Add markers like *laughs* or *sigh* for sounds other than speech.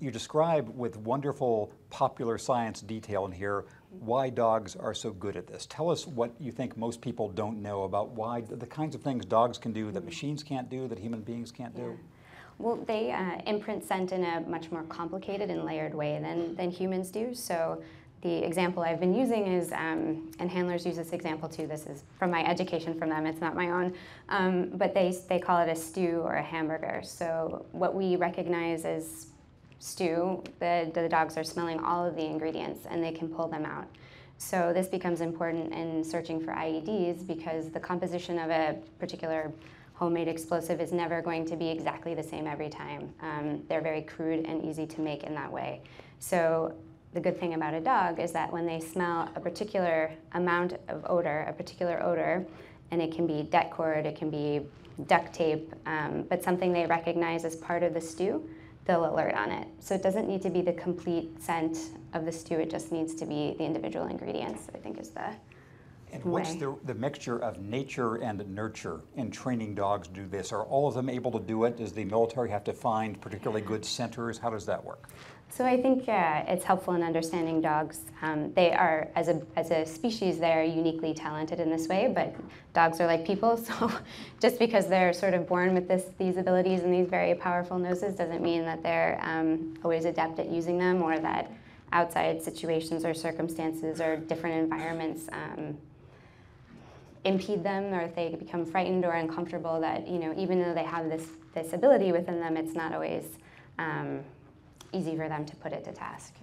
you describe with wonderful popular science detail in here why dogs are so good at this. Tell us what you think most people don't know about why the kinds of things dogs can do that machines can't do, that human beings can't Yeah. do. Well, they uh, imprint scent in a much more complicated and layered way than, than humans do. So the example I've been using is, um, and handlers use this example too, this is from my education from them, it's not my own, um, but they, they call it a stew or a hamburger. So what we recognize as stew, the, the dogs are smelling all of the ingredients and they can pull them out. So this becomes important in searching for IEDs because the composition of a particular homemade explosive is never going to be exactly the same every time. Um, they're very crude and easy to make in that way. So the good thing about a dog is that when they smell a particular amount of odor, a particular odor, and it can be det cord, it can be duct tape, um, but something they recognize as part of the stew, they'll alert on it. So it doesn't need to be the complete scent of the stew, it just needs to be the individual ingredients, I think is the And what's the, the mixture of nature and nurture in training dogs to do this? Are all of them able to do it? Does the military have to find particularly good scenters? How does that work? So I think uh, it's helpful in understanding dogs. Um, they are, as a, as a species, they're uniquely talented in this way, but dogs are like people, *laughs* so just because they're sort of born with this, these abilities and these very powerful noses doesn't mean that they're um, always adept at using them or that outside situations or circumstances or different environments um, impede them or if they become frightened or uncomfortable that, you know, even though they have this, this ability within them, it's not always um, easy for them to put it to task.